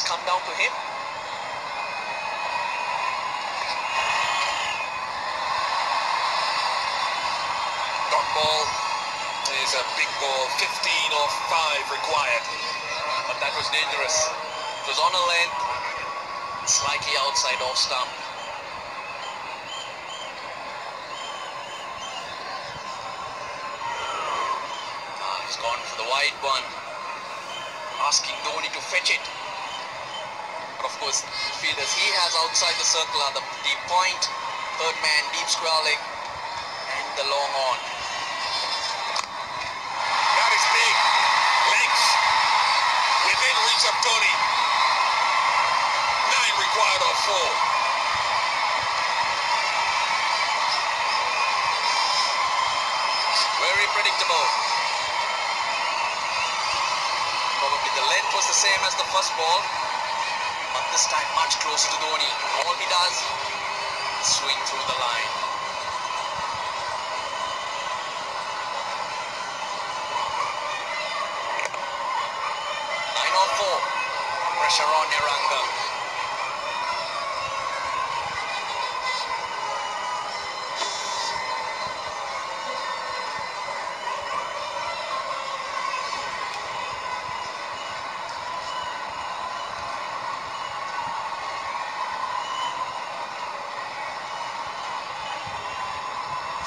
has come down to him. Dot ball is a big ball, 15 or 5 required. But that was dangerous. It was on a length, slightly outside off stump. Ah, he's gone for the wide one. Asking Dhoni to fetch it. But of course, fielders he has outside the circle are the deep point, third man, deep leg, and the long on. That is big. Legs within reach of Dhoni. Nine required of four. Very predictable. Probably the length was the same as the first ball, but this time much closer to Dhoni. All he does is swing through the line. Nine on four. Pressure on Eranga.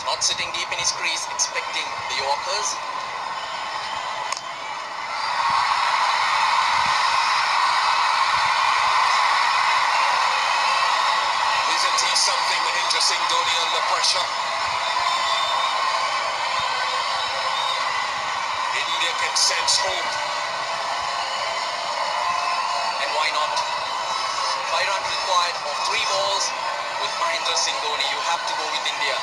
Not sitting deep in his crease expecting the Yorkers. Isn't he something, Singh Dhoni under pressure? India can sense hope. And why not? Five runs required of three balls with Mahendra Singh Dhoni. You have to go with India.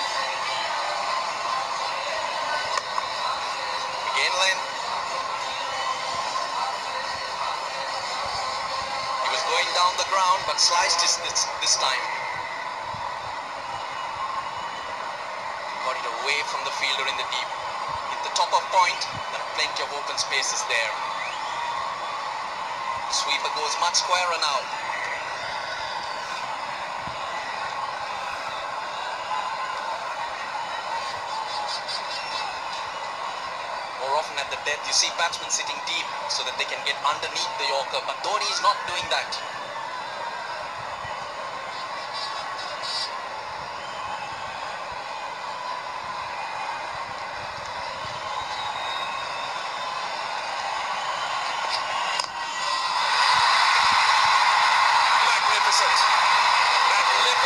The ground but sliced his this, this time. Got it away from the fielder in the deep. Hit the top of point, there are plenty of open spaces there. Sweeper goes much squarer now. More often at the death, you see batsmen sitting deep so that they can get underneath the Yorker. But Dhoni is not doing that.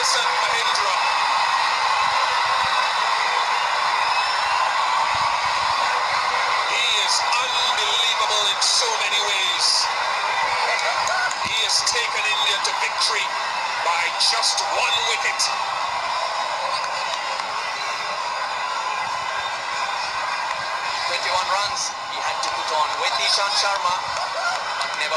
Magnificent Mahendra. He is unbelievable in so many ways. He has taken India to victory by just one wicket. 21 runs he had to put on with Ishant Sharma, never